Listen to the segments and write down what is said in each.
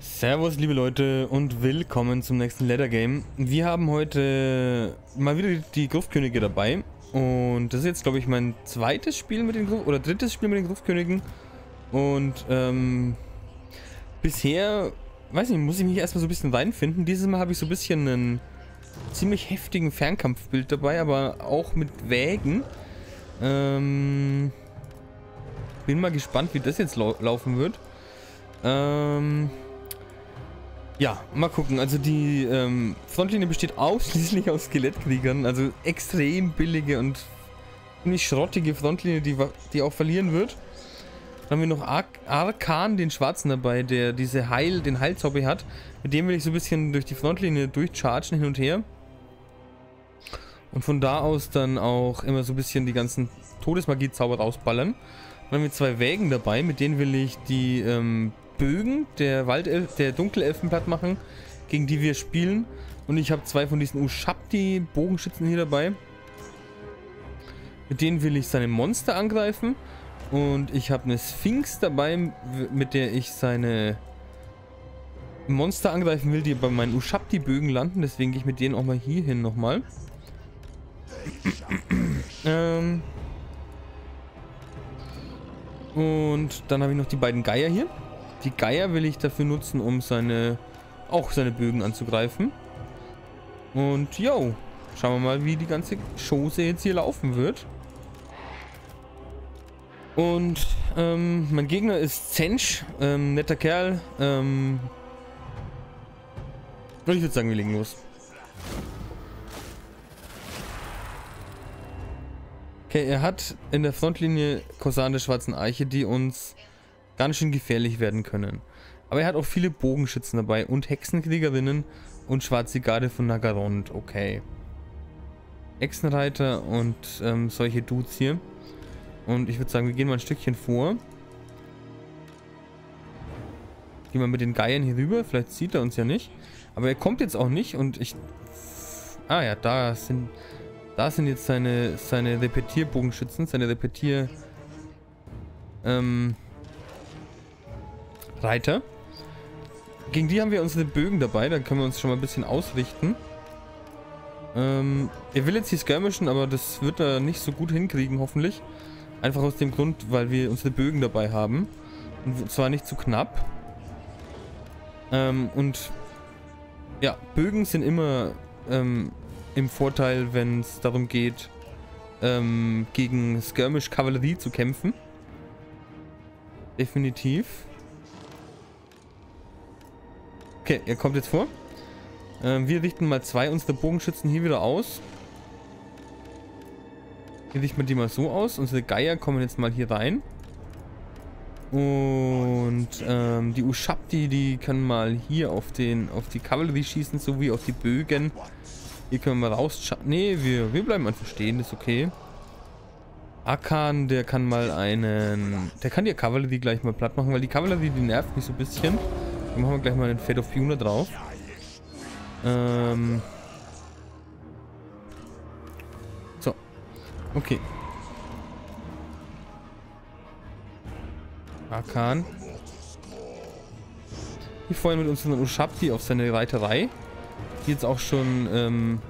Servus liebe Leute und willkommen zum nächsten Leather Game. Wir haben heute mal wieder die Gruftkönige dabei und das ist jetzt glaube ich mein zweites Spiel mit den Gruf oder drittes Spiel mit den Gruftkönigen und ähm, bisher, weiß nicht, muss ich mich erstmal so ein bisschen reinfinden. Dieses Mal habe ich so ein bisschen einen ziemlich heftigen Fernkampfbild dabei, aber auch mit Wägen. Ähm, bin mal gespannt, wie das jetzt lau laufen wird. Ähm, ja, mal gucken. Also die ähm, Frontlinie besteht ausschließlich aus Skelettkriegern. Also extrem billige und ziemlich schrottige Frontlinie, die, die auch verlieren wird. Dann haben wir noch Ar Arkan, den Schwarzen dabei, der diese Heil, den Heilzauber hat. Mit dem will ich so ein bisschen durch die Frontlinie durchchargen hin und her. Und von da aus dann auch immer so ein bisschen die ganzen Todesmagie-Zauber rausballern. Dann haben wir zwei Wägen dabei, mit denen will ich die ähm, Bögen der Waldelf, der Dunkelelfen platt machen, gegen die wir spielen. Und ich habe zwei von diesen Ushabti Bogenschützen hier dabei. Mit denen will ich seine Monster angreifen. Und ich habe eine Sphinx dabei, mit der ich seine Monster angreifen will, die bei meinen Ushabti Bögen landen. Deswegen gehe ich mit denen auch mal hier hin nochmal. ähm und dann habe ich noch die beiden Geier hier. Die Geier will ich dafür nutzen, um seine auch seine Bögen anzugreifen. Und yo, schauen wir mal, wie die ganze Chose jetzt hier laufen wird. Und ähm, mein Gegner ist Zensch, ähm, netter Kerl. Ähm, und ich würde sagen, wir legen los. Okay, er hat in der Frontlinie Kosan der Schwarzen Eiche, die uns ganz schön gefährlich werden können. Aber er hat auch viele Bogenschützen dabei und Hexenkriegerinnen und Schwarze Garde von Nagarond. Okay. Hexenreiter und ähm, solche Dudes hier. Und ich würde sagen, wir gehen mal ein Stückchen vor. Gehen wir mit den Geiern hier rüber. Vielleicht sieht er uns ja nicht. Aber er kommt jetzt auch nicht und ich... Ah ja, da sind... Da sind jetzt seine, seine Repetierbogenschützen, seine Repetier... Ähm... Reiter. Gegen die haben wir unsere Bögen dabei, da können wir uns schon mal ein bisschen ausrichten. Ähm, er will jetzt hier skirmischen, aber das wird er nicht so gut hinkriegen, hoffentlich. Einfach aus dem Grund, weil wir unsere Bögen dabei haben. Und zwar nicht zu knapp. Ähm, und ja, Bögen sind immer ähm, im Vorteil, wenn es darum geht, ähm, gegen Skirmish-Kavallerie zu kämpfen. Definitiv. Okay, er kommt jetzt vor. Ähm, wir richten mal zwei unserer Bogenschützen hier wieder aus. Hier richten wir die mal so aus. Unsere Geier kommen jetzt mal hier rein. Und ähm, die Ushabti, die können mal hier auf den auf die Kavallerie schießen, sowie auf die Bögen. Hier können wir raus... Nee, wir, wir bleiben einfach stehen, ist okay. Akan, der kann mal einen... Der kann die Kavallerie gleich mal platt machen, weil die Kavallerie, die nervt mich so ein bisschen. Dann machen wir gleich mal den Fate of Puna drauf. Ähm. So. Okay. Arkan. Hier vorhin mit unseren Ushabti auf seine Reiterei. Die jetzt auch schon ähm,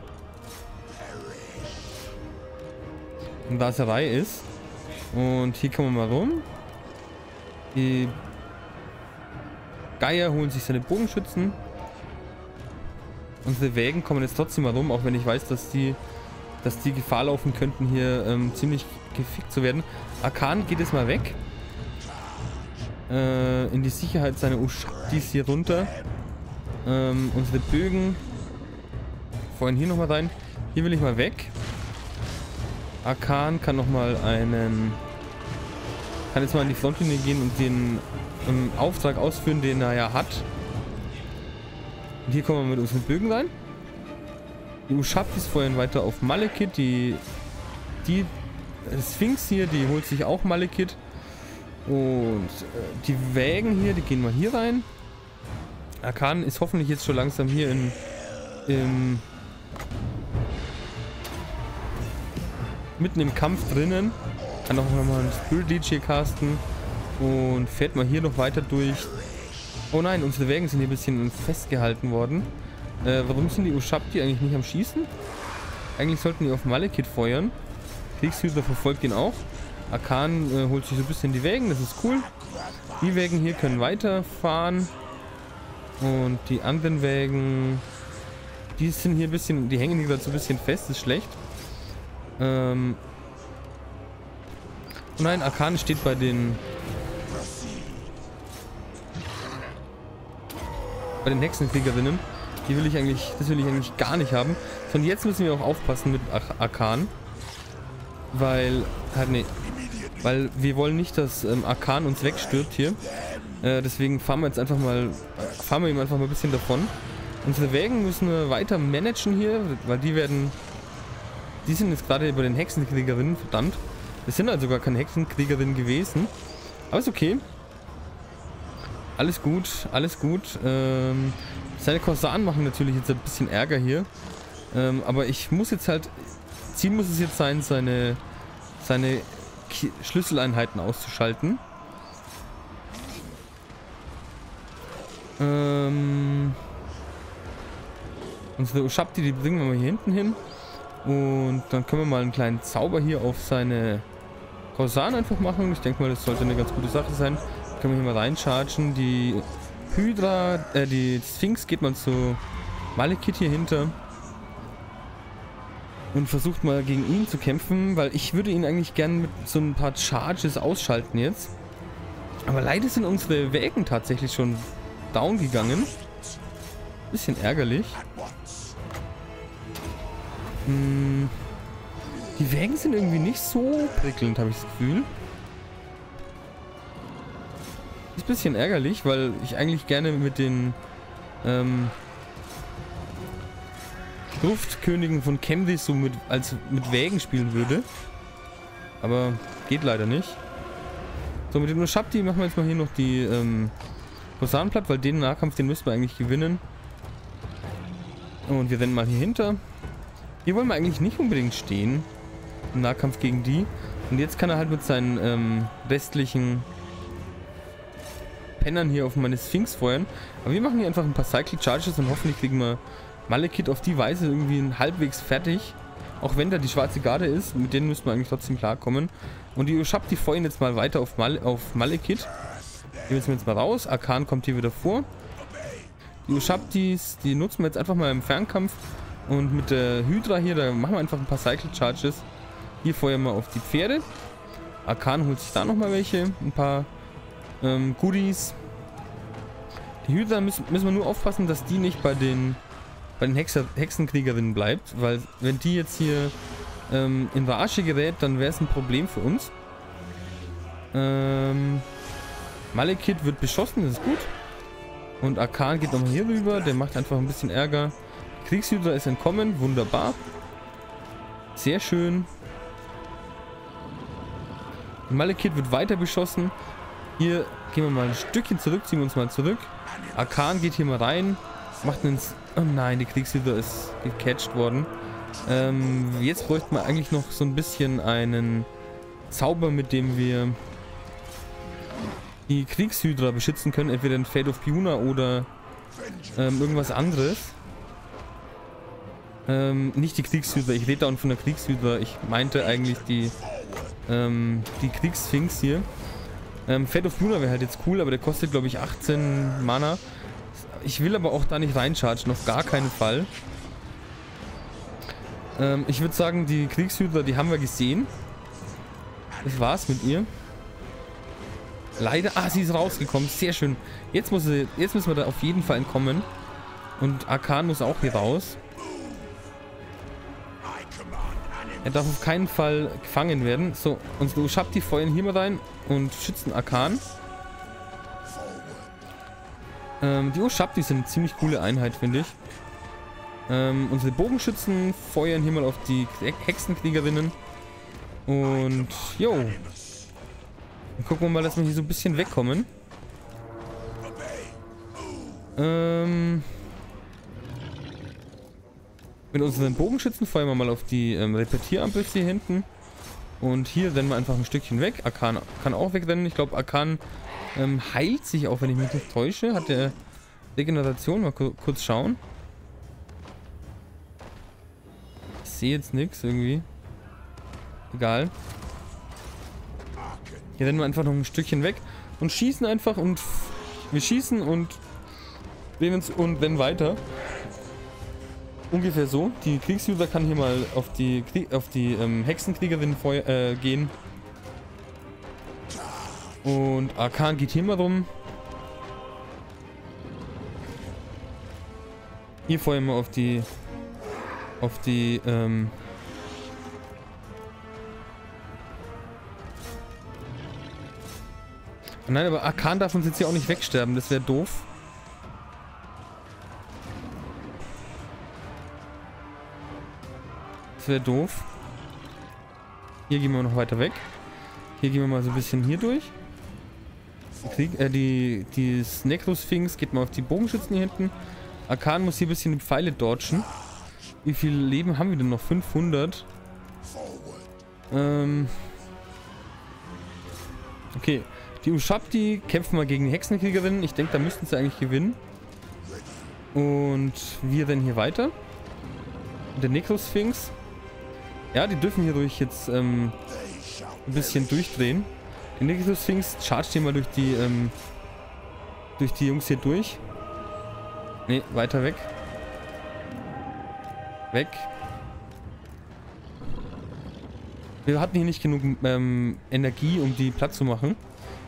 in Raserei ist. Und hier kommen wir mal rum. Die Geier holen sich seine Bogenschützen. Unsere Wägen kommen jetzt trotzdem mal rum, auch wenn ich weiß, dass die, dass die Gefahr laufen könnten, hier ähm, ziemlich gefickt zu werden. Arkan geht jetzt mal weg. Äh, in die Sicherheit seiner Ushaktis hier runter. Ähm, unsere Bögen. Vorhin hier nochmal rein. Hier will ich mal weg. Arkan kann nochmal einen... Kann jetzt mal in die Frontlinie gehen und den ähm, Auftrag ausführen, den er ja hat. Und hier kommen wir mit unseren Bögen rein. Die Ushapis vorhin weiter auf Malekith. Die, die Sphinx hier, die holt sich auch Malekith. Und äh, die Wägen hier, die gehen mal hier rein. Arkan ist hoffentlich jetzt schon langsam hier in, im, mitten im Kampf drinnen. Kann auch nochmal ein Spirit Leech hier casten. Und fährt mal hier noch weiter durch. Oh nein, unsere Wägen sind hier ein bisschen festgehalten worden. Äh, warum sind die Ushabti eigentlich nicht am Schießen? Eigentlich sollten die auf Malekith feuern. Kriegshüter verfolgt ihn auch. Akan äh, holt sich so ein bisschen die Wägen, das ist cool. Die Wägen hier können weiterfahren. Und die anderen Wägen, die sind hier ein bisschen, die hängen hier gerade so ein bisschen fest, ist schlecht. Ähm. Nein, Akan steht bei den bei den Hexenkriegerinnen. Die will ich eigentlich, das will ich eigentlich gar nicht haben. Von jetzt müssen wir auch aufpassen mit Arkan. Weil, halt nee, weil wir wollen nicht, dass ähm, Arkan uns wegstirbt hier. Äh, deswegen fahren wir jetzt einfach mal, fahren wir ihm einfach mal ein bisschen davon. Unsere Wägen müssen wir weiter managen hier, weil die werden, die sind jetzt gerade über den Hexenkriegerinnen, verdammt. Es sind also gar keine Hexenkriegerinnen gewesen. Aber ist okay. Alles gut, alles gut. Ähm, seine Korsaren machen natürlich jetzt ein bisschen Ärger hier. Ähm, aber ich muss jetzt halt... Ziel muss es jetzt sein, seine, seine Schlüsseleinheiten auszuschalten. Ähm, unsere Ushabti, die bringen wir mal hier hinten hin. Und dann können wir mal einen kleinen Zauber hier auf seine Korsaren einfach machen. Ich denke mal, das sollte eine ganz gute Sache sein können wir hier mal reinchargen. Die Hydra, äh, die Sphinx geht mal zu Malekith hier hinter. Und versucht mal gegen ihn zu kämpfen, weil ich würde ihn eigentlich gerne mit so ein paar Charges ausschalten jetzt. Aber leider sind unsere Wägen tatsächlich schon down gegangen. Bisschen ärgerlich. Hm. Die Wägen sind irgendwie nicht so prickelnd, habe ich das Gefühl. Ist ein bisschen ärgerlich, weil ich eigentlich gerne mit den ähm, Luftkönigen von Chemvis so mit, als, mit Wägen spielen würde. Aber geht leider nicht. So, mit dem Ushabti machen wir jetzt mal hier noch die ähm, Posadenplatt, weil den Nahkampf, den müssen wir eigentlich gewinnen. Und wir rennen mal hier hinter. Hier wollen wir eigentlich nicht unbedingt stehen. Im Nahkampf gegen die. Und jetzt kann er halt mit seinen ähm, westlichen Pennern hier auf meine Sphinx feuern. Aber wir machen hier einfach ein paar Cycle Charges und hoffentlich kriegen wir Malekith auf die Weise irgendwie halbwegs fertig. Auch wenn da die schwarze Garde ist, mit denen müssen wir eigentlich trotzdem klarkommen. Und die Ushab, die feuern jetzt mal weiter auf, Mal auf Malekith. Die müssen wir jetzt mal raus. Arkan kommt hier wieder vor. Die Ushabtis, die nutzen wir jetzt einfach mal im Fernkampf. Und mit der Hydra hier, da machen wir einfach ein paar Cycle Charges. Hier feuern wir auf die Pferde. Arkan holt sich da nochmal welche. Ein paar ähm, Goodies. Die Hydra müssen, müssen wir nur aufpassen, dass die nicht bei den bei den Hexer, Hexenkriegerinnen bleibt, weil wenn die jetzt hier ähm, in Rage gerät, dann wäre es ein Problem für uns. Ähm, Malekith wird beschossen, das ist gut. Und Arkan geht nochmal hier rüber, der macht einfach ein bisschen Ärger. Kriegshydra ist entkommen, wunderbar. Sehr schön. Malekith wird weiter beschossen. Hier gehen wir mal ein Stückchen zurück, ziehen wir uns mal zurück. Arkan geht hier mal rein, macht einen... Oh nein, die Kriegshydra ist gecatcht worden. Ähm, jetzt bräuchten wir eigentlich noch so ein bisschen einen Zauber, mit dem wir die Kriegshydra beschützen können. Entweder ein Fade of Piuna oder ähm, irgendwas anderes. Ähm, nicht die Kriegshydra, ich rede da von der Kriegshydra. Ich meinte eigentlich die, ähm, die Kriegssphinx hier. Ähm, Fate of Luna wäre halt jetzt cool, aber der kostet, glaube ich, 18 Mana. Ich will aber auch da nicht reinchargen, auf gar keinen Fall. Ähm, ich würde sagen, die Kriegshüter, die haben wir gesehen. Das war's mit ihr. Leider, ah, sie ist rausgekommen, sehr schön. Jetzt, muss sie, jetzt müssen wir da auf jeden Fall entkommen. Und Arkan muss auch hier raus. Er darf auf keinen Fall gefangen werden. So, unsere Ushabti feuern hier mal rein und schützen Arkan. Ähm, die Ushabti sind eine ziemlich coole Einheit, finde ich. Ähm, unsere Bogenschützen feuern hier mal auf die Hexenkriegerinnen. Und, jo. Dann gucken wir mal, dass wir hier so ein bisschen wegkommen. Ähm... Mit unseren Bogenschützen feuern wir mal auf die ähm, Repetirampel hier hinten. Und hier rennen wir einfach ein Stückchen weg. Akan kann auch wegrennen. Ich glaube, Akan Ähm, heilt sich auch, wenn ich mich nicht täusche. Hat der Regeneration. Mal kurz schauen. Ich sehe jetzt nichts irgendwie. Egal. Hier rennen wir einfach noch ein Stückchen weg und schießen einfach und wir schießen und drehen uns und rennen weiter. Ungefähr so. Die Kriegsuser kann hier mal auf die Krieg auf die ähm, Hexenkriegerin äh, gehen. Und Arkan geht hier mal rum. Hier vorher mal auf die auf die ähm, Nein, aber Arkan darf uns jetzt hier auch nicht wegsterben. Das wäre doof. Wäre doof. Hier gehen wir noch weiter weg. Hier gehen wir mal so ein bisschen hier durch. Krieg, äh, die, die Necrosphinx geht mal auf die Bogenschützen hier hinten. Arkan muss hier ein bisschen die Pfeile dodgen. Wie viel Leben haben wir denn noch? 500. Ähm. Okay. Die Ushabti kämpfen mal gegen die Hexenkriegerin. Ich denke, da müssten sie eigentlich gewinnen. Und wir rennen hier weiter. Der Necrosphinx. Ja, die dürfen hier durch jetzt ähm, ein bisschen durchdrehen. Der Necrosphinx chargt hier mal durch die ähm, durch die Jungs hier durch. Ne, weiter weg. Weg. Wir hatten hier nicht genug ähm, Energie, um die platt zu machen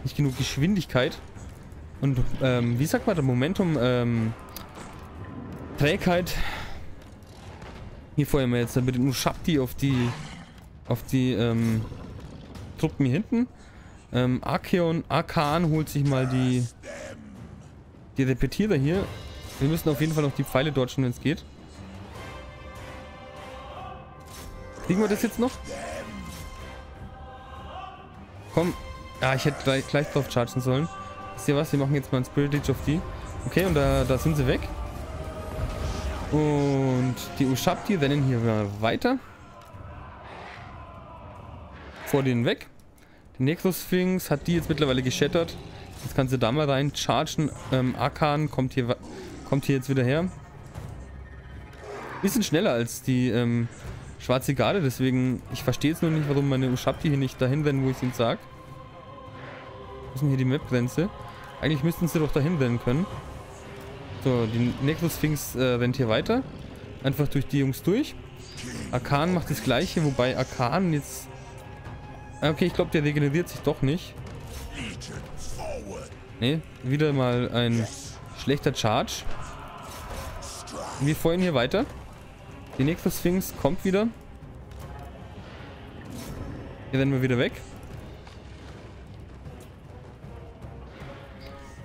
nicht genug Geschwindigkeit. Und, ähm, wie sagt man, der Momentum, ähm, Trägheit. Hier feuern wir jetzt mit dem Ushapti auf die, auf die, ähm, Truppen hier hinten. Ähm, Archeon, Arkan holt sich mal die, die Repetierer hier. Wir müssen auf jeden Fall noch die Pfeile dodgen, wenn es geht. Kriegen wir das jetzt noch? Komm, ja, ich hätte gleich, gleich drauf chargen sollen. Wisst ihr was? Wir machen jetzt mal ein Spirit Leech auf die. Okay, und da, da sind sie weg. Und die Ushabti rennen hier weiter. Vor denen weg. Der Necrosphinx hat die jetzt mittlerweile geschettert. Jetzt kann sie da mal rein chargen. Ähm, Arkan kommt hier, kommt hier jetzt wieder her. Bisschen schneller als die ähm, schwarze Garde, deswegen, ich verstehe jetzt nur nicht, warum meine Ushabti hier nicht dahin rennen, wo ich es ihnen sage. Wo ist denn hier die Map-Grenze? Eigentlich müssten sie doch dahin rennen können. So, die Necrosphinx äh, rennt hier weiter. Einfach durch die Jungs durch. Arkan macht das gleiche, wobei Arkan jetzt... Ah, okay, ich glaube, der regeneriert sich doch nicht. Ne, wieder mal ein schlechter Charge. Wir feuern hier weiter. Die Necrosphinx kommt wieder. Hier rennen wir wieder weg.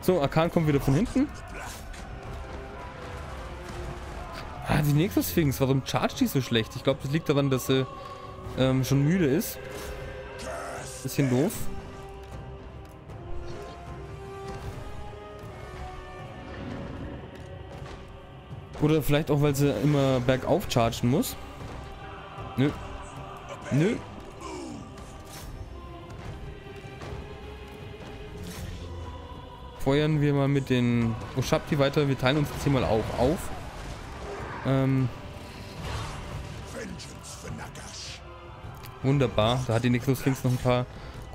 So, Arkan kommt wieder von hinten. Ah, die nächste Sphinx. Warum chargt die so schlecht? Ich glaube, das liegt daran, dass sie ähm, schon müde ist. Bisschen doof. Oder vielleicht auch, weil sie immer bergauf chargen muss. Nö. Nö. feuern wir mal mit den Oshapti weiter. Wir teilen uns jetzt hier mal auch auf. Ähm Wunderbar. Da hat die Necrosphinx noch ein paar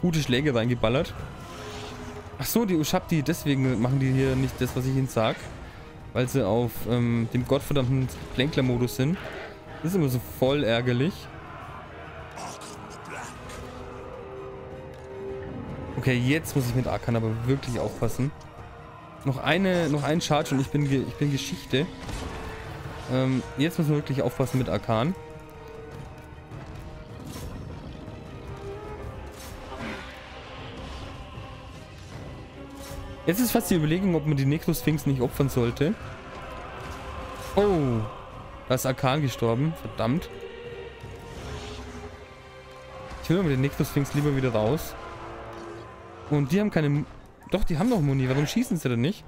gute Schläge reingeballert. Ach so, die Ushapti, deswegen machen die hier nicht das, was ich ihnen sag. Weil sie auf ähm, dem gottverdammten Plänkler-Modus sind. Das ist immer so voll ärgerlich. Okay, jetzt muss ich mit Arkan aber wirklich aufpassen. Noch eine, noch ein Charge und ich bin, ich bin Geschichte. Ähm, jetzt müssen wir wirklich aufpassen mit Arkan. Jetzt ist fast die Überlegung, ob man die Necrosphinx nicht opfern sollte. Oh, da ist Arkan gestorben. Verdammt. Ich will mit den Necrosphinx lieber wieder raus. Und die haben keine... Doch, die haben noch Muni. Warum schießen sie denn nicht?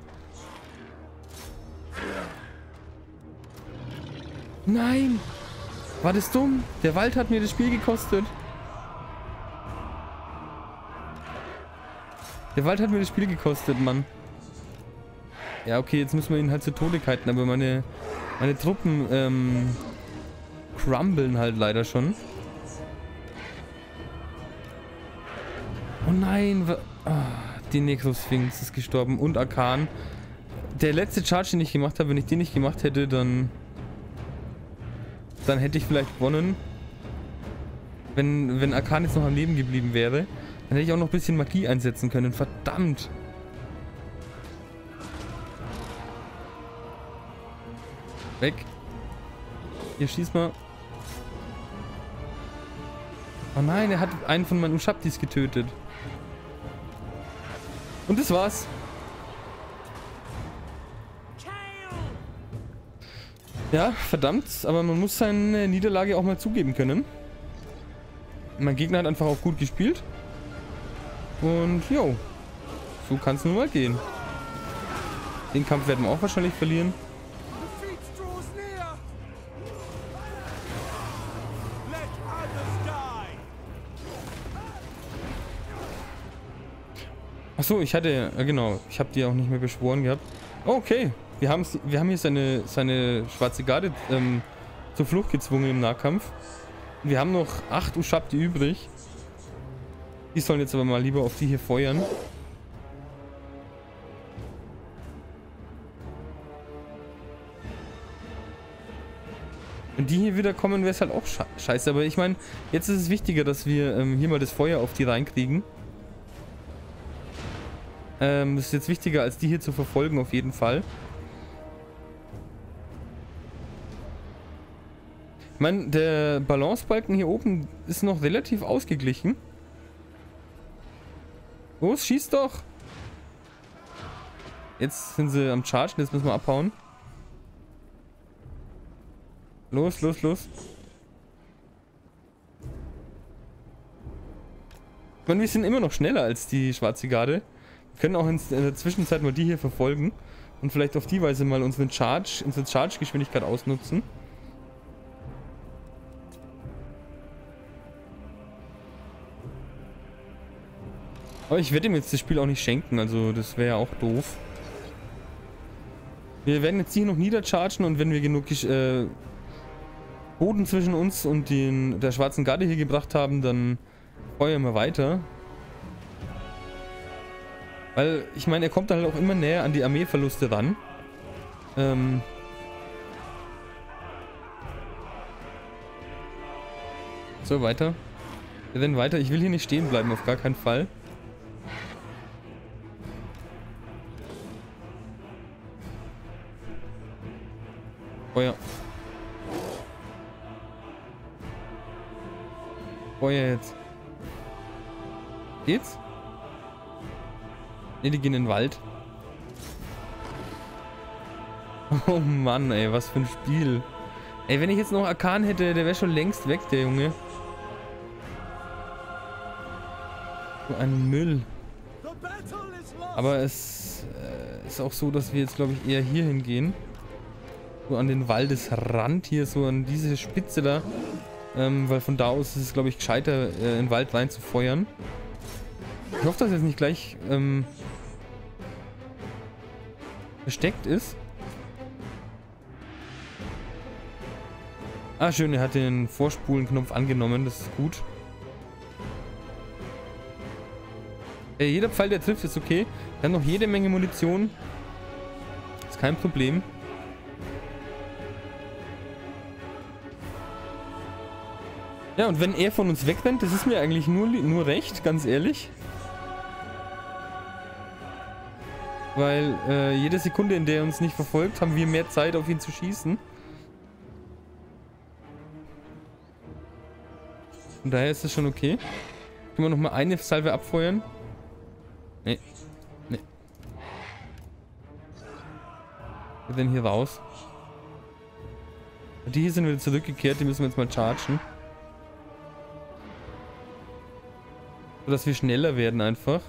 Nein! War das dumm? Der Wald hat mir das Spiel gekostet. Der Wald hat mir das Spiel gekostet, Mann. Ja, okay, jetzt müssen wir ihn halt zu Tode kiten, aber meine, meine Truppen ähm, crumblen halt leider schon. Oh nein, oh, die Necrosphinx ist gestorben und Arkan. Der letzte Charge, den ich gemacht habe, wenn ich den nicht gemacht hätte, dann dann hätte ich vielleicht gewonnen. Wenn, wenn Arkan jetzt noch am Leben geblieben wäre, dann hätte ich auch noch ein bisschen Magie einsetzen können. Verdammt. Weg. Hier, schieß mal. Oh nein, er hat einen von meinen Ushabtis getötet. Und das war's. Ja, verdammt, aber man muss seine Niederlage auch mal zugeben können. Mein Gegner hat einfach auch gut gespielt. Und jo, so kann es nun mal gehen. Den Kampf werden wir auch wahrscheinlich verlieren. Achso, ich hatte, genau, ich habe die auch nicht mehr beschworen gehabt. Okay, wir, wir haben hier seine, seine schwarze Garde ähm, zur Flucht gezwungen im Nahkampf. Wir haben noch acht Ushabti übrig. Die sollen jetzt aber mal lieber auf die hier feuern. Wenn die hier wieder kommen, wäre es halt auch scheiße. Aber ich meine, jetzt ist es wichtiger, dass wir ähm, hier mal das Feuer auf die reinkriegen. Ähm, das ist jetzt wichtiger, als die hier zu verfolgen, auf jeden Fall. Ich meine, der Balancebalken hier oben ist noch relativ ausgeglichen. Los, schieß doch! Jetzt sind sie am Chargen, jetzt müssen wir abhauen. Los, los, los. Ich meine, wir sind immer noch schneller als die schwarze Garde. Wir können auch in der Zwischenzeit mal die hier verfolgen und vielleicht auf die Weise mal unsere Charge, unsere Charge-Geschwindigkeit ausnutzen. Aber ich werde ihm jetzt das Spiel auch nicht schenken, also das wäre ja auch doof. Wir werden jetzt hier noch niederchargen und wenn wir genug äh, Boden zwischen uns und den, der schwarzen Garde hier gebracht haben, dann feuern wir weiter. Weil, ich meine, er kommt dann halt auch immer näher an die Armeeverluste ran. Ähm... So, weiter. Wir rennen weiter. Ich will hier nicht stehen bleiben, auf gar keinen Fall. Feuer. Feuer jetzt. Geht's? Ne, die gehen in den Wald. Oh Mann, ey, was für ein Spiel. Ey, wenn ich jetzt noch Arkan hätte, der wäre schon längst weg, der Junge. So ein Müll. Aber es äh, ist auch so, dass wir jetzt, glaube ich, eher hier hingehen so an den Waldesrand hier, so an diese Spitze da. Ähm, weil von da aus ist es, glaube ich, gescheiter, äh, in den Wald rein zu feuern. Ich hoffe, dass jetzt nicht gleich ähm, versteckt ist. Ah, schön, er hat den Vorspulen-Knopf angenommen, das ist gut. Äh, jeder Pfeil, der trifft, ist okay. Wir haben noch jede Menge Munition. Ist kein Problem. Ja, und wenn er von uns wegrennt, das ist mir eigentlich nur, nur recht, ganz ehrlich. Weil äh, jede Sekunde, in der er uns nicht verfolgt, haben wir mehr Zeit, auf ihn zu schießen. Von daher ist das schon okay. Können wir nochmal eine Salve abfeuern? Nee. Nee. Wir denn hier raus? Die hier sind wieder zurückgekehrt, die müssen wir jetzt mal chargen. Dass wir schneller werden einfach.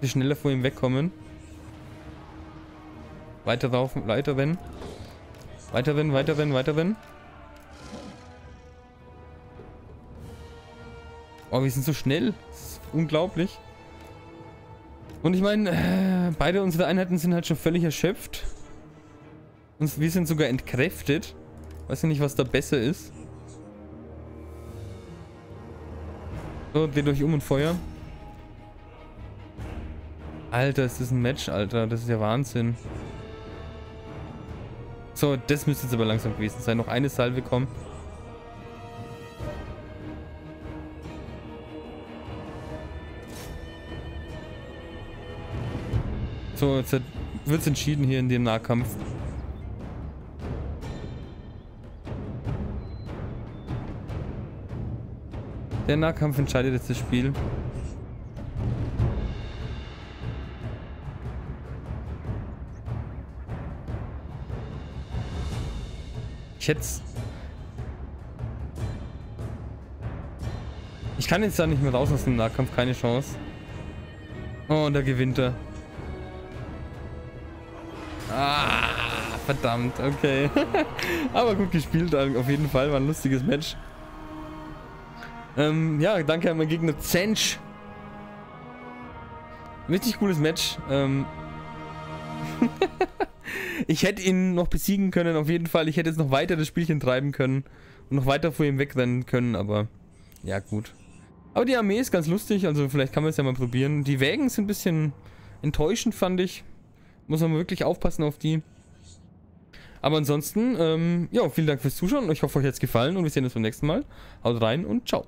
Wir schneller vor ihm wegkommen. Weiter laufen, weiter rennen. Weiter rennen, weiter rennen, weiter rennen. Oh, wir sind so schnell. Das ist unglaublich. Und ich meine, äh, beide unsere Einheiten sind halt schon völlig erschöpft. Und wir sind sogar entkräftet. Weiß ja nicht, was da besser ist. So, dreht euch um und Feuer. Alter, ist das ein Match, Alter. Das ist ja Wahnsinn. So, das müsste jetzt aber langsam gewesen sein. Noch eine Salve kommen. So, jetzt wird es entschieden hier in dem Nahkampf. Der Nahkampf entscheidet jetzt das Spiel. Ich hätte Ich kann jetzt da nicht mehr raus aus dem Nahkampf, keine Chance. Oh, und da gewinnt er. Ah, verdammt, okay. Aber gut gespielt, auf jeden Fall, war ein lustiges Match. Ähm, ja, danke an meinen Gegner Zench. Richtig cooles Match. Ähm ich hätte ihn noch besiegen können, auf jeden Fall. Ich hätte jetzt noch weiter das Spielchen treiben können und noch weiter vor ihm wegrennen können, aber ja, gut. Aber die Armee ist ganz lustig, also vielleicht kann man es ja mal probieren. Die Wägen sind ein bisschen enttäuschend, fand ich. Muss man wirklich aufpassen auf die. Aber ansonsten, ähm, ja, vielen Dank fürs Zuschauen. Ich hoffe, euch hat es gefallen und wir sehen uns beim nächsten Mal. Haut rein und ciao.